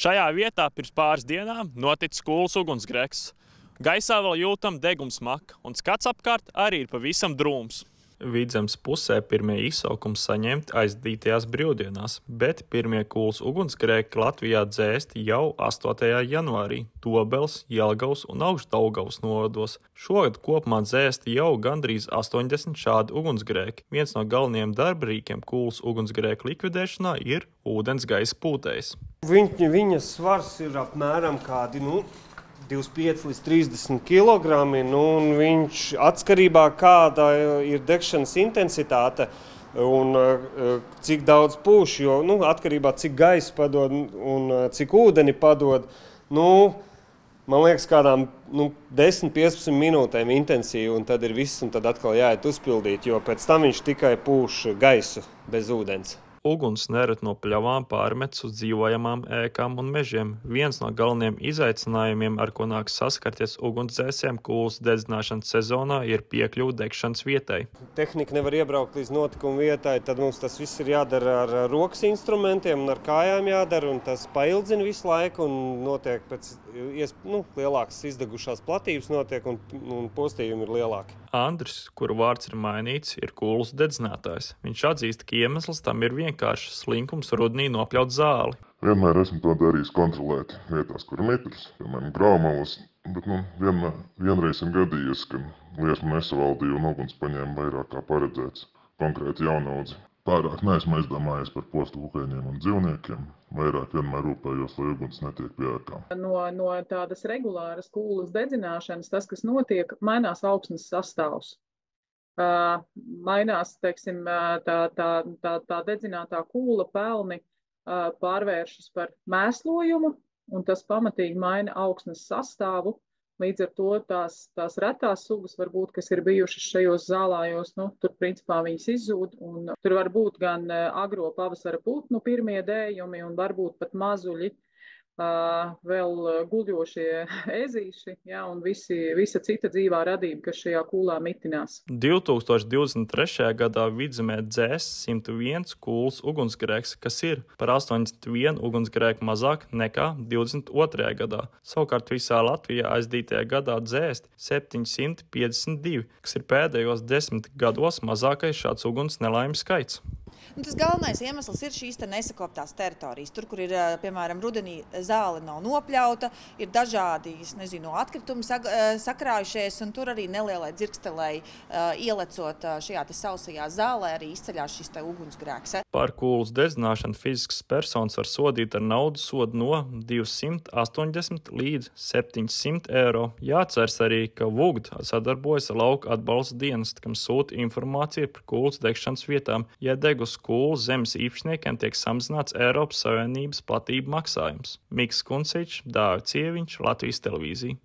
Šajā vietā pirms pāris dienām noticis skolas ugunsgrēks. Gaisā vēl jūtam deguna smaka, un skats apkārt arī ir pavisam drūms. Vidzemes pusē pirmie izsaukumi saņemti aizdītajās brīvdienās, bet pirmie kūlas ugunsgrēki Latvijā dzēsti jau 8. janvārī Dobels, Jelgavas un Augstdaugavas novados. Šogad kopumā dzēsti jau gandrīz 80 šādi ugunsgrēki. Viens no galvenajiem darbarīkiem kūlas ugunsgrēku likvidēšanā ir ūdens gaisa pūtējs. Viņa, viņas svars ir apmēram kādi, nu, 25 līdz 30 kg. Nu, viņš atkarībā no kāda ir degšanas intensitāte un uh, cik daudz pūš, jo nu, atkarībā no cik gaisa padod un uh, cik ūdeni padod. Nu, Man liekas, kādām nu, 10-15 minūtēm intensīvi, un tad ir viss, un tad atkal jāiet uzpildīt, jo pēc tam viņš tikai pūš gaisu bez ūdens. Uguns nereti no pļavām pārmetas uz dzīvojamām ēkām un mežiem. Viens no galvenajiem izaicinājumiem, ar ko nāks saskarties ugunsdzēsējiem kūlas dedzināšanas sezonā, ir piekļuve degšanas vietai. Tehnika nevar iebraukt līdz notikuma vietai, tad mums tas viss ir jādara ar rokas instrumentiem un ar kājām jādara, un tas paildzina visu laiku un notiek pēc nu, lielākas izdegušās platības notiek un, un postījumi ir lielāki. Andris, kuru vārds ir mainīts, ir kūlas dedzinātājs. Viņš atzīst, ka iemesls tam ir vienkārši slinkums rudnī nopļaut zāli. Vienmēr esmu to darījis kontrolēt vietās, kur mitrs, piemēram, graumalas, bet nu, vienmēr, vienreiz ir gadījies, ka liesmu nesavaldīju un uguns paņēma vairāk kā paredzēts konkrēti jaunaudzi. Pārāk neesmu aizdomājies par postu kukaiņiem un dzīvniekiem. Vairāk vienmēr rūpējos, lai uguns netiek pie ēkām. No, no tādas regulāras kūlas dedzināšanas tas, kas notiek, mainās augsnes sastāvs. Uh, mainās, teiksim, tā, tā, tā, tā dedzinātā kūla pelni uh, pārvēršas par mēslojumu, un tas pamatīgi maina augsnes sastāvu, Līdz ar to tās, tās retās sugas, varbūt, kas ir bijušas šajos zālājos, nu, tur principā viņas izzūd. Tur var būt gan agro pavasara putnu pirmie dējumi un varbūt pat mazuļi vēl guļošie ezīši ja, un visi, visa cita dzīvā radība, kas šajā kūlā mitinās. 2023. gadā vidzemē dzēs 101 kūls ugunsgrēks, kas ir par 81 ugunsgrēku mazāk nekā 22. gadā. Savukārt visā Latvijā aizdītajā gadā dzēst 752, kas ir pēdējos desmit gados mazākais šāds uguns nelaimes skaits. Nu, tas galvenais iemesls ir šīs nesakoptās teritorijas. Tur, kur ir piemēram rudenī zāle nav nopļauta, ir dažādi nezinu, atkritumi sakrājušies, un tur arī nelielai dzirkstelei ielecot šajā sausajā zālē arī izceļās šis ugunsgrēks. Par kūlas dedzināšanu fizisks personis var sodīt ar naudas sodu no 280 līdz 700 eiro. Jāceras arī, ka VUGD sadarbojas ar lauka atbalsta dienestu, kam sūta informāciju par kūlas degšanas vietām. Ja deg kūlas zemes īpašniekiem tiek samazināts Eiropas Savienības platību maksājums. Miks Kunciņš, Dāvids Ieviņš, Latvijas televīzija.